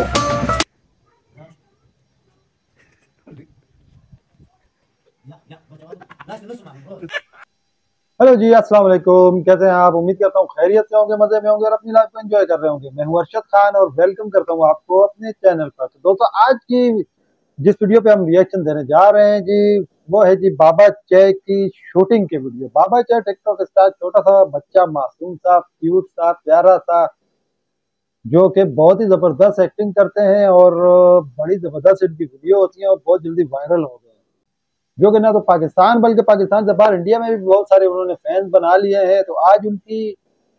Hello जी, अस्सलाम वालेकुम। कैसे हैं आप? उम्मीद करता हूँ खैरियत से होंगे, मज़े में होंगे और अपनी लाइफ को एंजॉय कर रहे होंगे। मैं हूँ अरशद खान और वेलकम करता हूँ आपको अपने चैनल पर। तो दोस्तों, आज की जिस वीडियो पे हम रिएक्शन देने जा रहे हैं जी, वो है जी बाबा चय की शूटिंग के वीडियो बाबा चय टिकटॉक स्टार छोटा सा बच्चा, मासूम सा क्यूट सा, प्यारा सा जो कि बहुत ही ज़बरदस्त एक्टिंग करते हैं और बड़ी ज़बरदस्त इनकी वीडियो होती है और बहुत जल्दी वायरल हो गए जो कि ना तो पाकिस्तान, बल्कि पाकिस्तान से बाहर इंडिया में भी बहुत सारे उन्होंने फैंस बना लिए हैं। तो आज उनकी,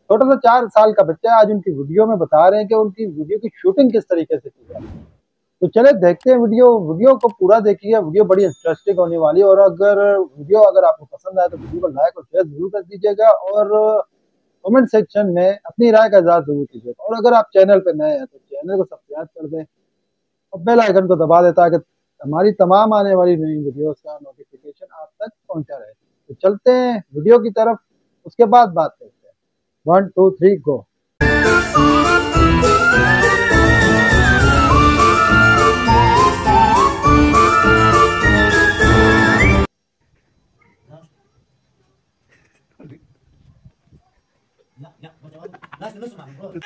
छोटा सा चार साल का बच्चा आज उनकी वीडियो में बता रहे हैं कि उनकी वीडियो की शूटिंग किस तरीके से की जाए तो चले, देखते हैं वीडियो। वीडियो को पूरा देखिए। वीडियो बड़ी इंटरेस्टिंग होने वाली है। और अगर वीडियो अगर आपको पसंद आए तो वीडियो को लाइक और शेयर ज़रूर कर दीजिएगा। और कमेंट सेक्शन में अपनी राय का इजहार ज़रूर कीजिएगा। और अगर आप चैनल पर नए हैं तो चैनल को सब्सक्राइब कर दें और बेल आइकन को दबा दें ताकि हमारी तमाम आने वाली नई वीडियोस का नोटिफिकेशन आप तक पहुँचा रहे। तो चलते हैं वीडियो की तरफ़, उसके बाद बात करते हैं। वन टू थ्री गो अस्सलाम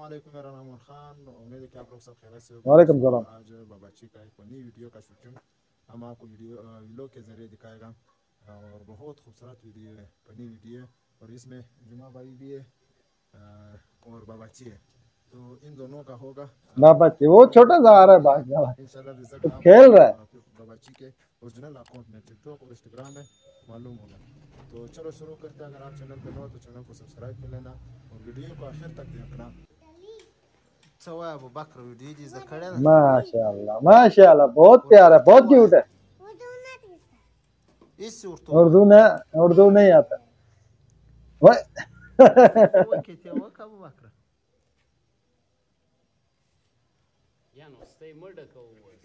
वालेकुम मेरा नाम उमर खान उम्मीद है कि आप लोग सब खैरियत से वालेकुम सलाम। आज बाबाची का एक नई वीडियो का शूटिंग हम आपको वीडियो व्लॉग के ज़रिए दिखाएगा। और बहुत खूबसूरत वीडियो है बनी वीडियो है। और इसमें जुमा भाई भी है और बाबाची है। तो इन दोनों का होगा। बाबा जी वो छोटा सा आ रहा है है। तो आपको, खेल रहा है। बाबाची के ओरिजिनल अकाउंट में टिकटॉक और इंस्टाग्राम में मालूम होगा। तो चलो शुरू करते हैं। अगर आप चैनल पर हो तो चैनल को सब्सक्राइब कर लेना और वीडियो को आखिर तक देखना। अच्छा, माशाल्लाह बहुत प्यारा बहुत क्यूट है। इस उर्दू ना उर्दू नहीं आता वह कहते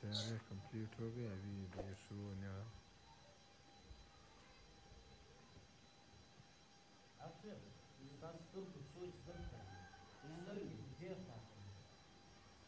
तैयारी कंप्लीट हो गई अभी ये शुरू होने वाला Открыл. Из Санкт-Петербурга, Сочи, Санкт-Петербург. Из Сочи, где-то.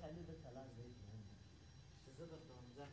Halide falan değil yani. Size de donacak.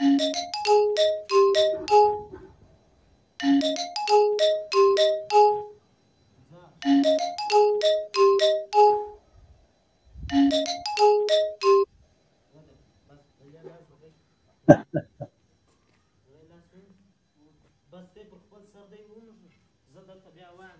Thank you.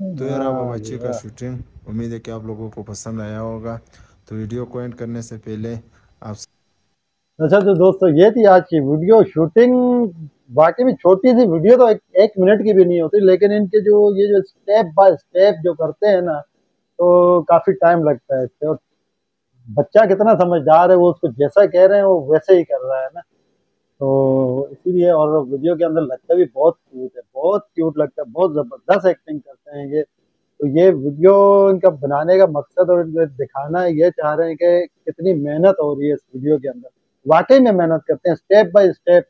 तो यार अब बच्चे का शूटिंग उम्मीद है कि आप लोगों को पसंद आया होगा। तो वीडियो को एंड करने से पहले आप अच्छा तो दोस्तों ये थी आज की वीडियो शूटिंग वाकई में छोटी सी वीडियो तो एक, एक मिनट की भी नहीं होती लेकिन इनके जो ये जो स्टेप बाय स्टेप जो करते हैं ना तो काफ़ी टाइम लगता है इससे। और बच्चा कितना समझदार है वो उसको जैसा कह रहे हैं वो वैसे ही कर रहा है ना। तो इसीलिए और वीडियो के अंदर लगता भी बहुत क्यूट है, बहुत क्यूट लगता है, बहुत ज़बरदस्त एक्टिंग करते हैं ये। तो ये वीडियो इनका बनाने का मकसद और दिखाना ये चाह रहे हैं कि कितनी मेहनत हो रही है इस वीडियो के अंदर। वाकई में मेहनत करते हैं स्टेप बाय स्टेप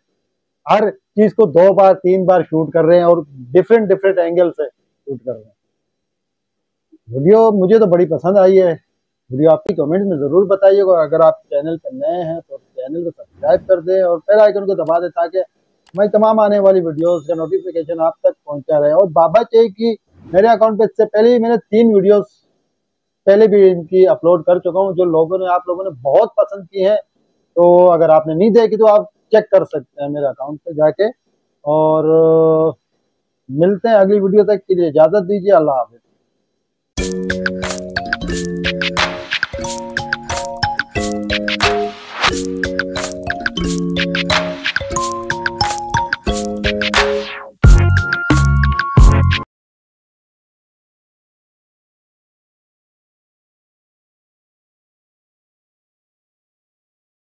हर चीज़ को दो बार, तीन बार शूट कर रहे हैं और डिफरेंट डिफरेंट एंगल से शूट कर रहे हैं। वीडियो मुझे तो बड़ी पसंद आई है। वीडियो आपकी कमेंट में ज़रूर बताइएगा। अगर आप चैनल पर नए हैं तो चैनल को सब्सक्राइब कर दें और बेल आइकन को दबा दें ताकि मैं तमाम आने वाली वीडियोस का नोटिफिकेशन आप तक पहुँचा रहे। और बाबा चे की मेरे अकाउंट पे इससे पहले ही मैंने तीन वीडियोस पहले भी इनकी अपलोड कर चुका हूँ, जो लोगों ने, आप लोगों ने बहुत पसंद की है। तो अगर आपने नहीं देखी तो आप चेक कर सकते हैं मेरे अकाउंट पे जाके। और, मिलते हैं अगली वीडियो तक के लिए। इजाज़त दीजिए, अल्लाह हाफिज।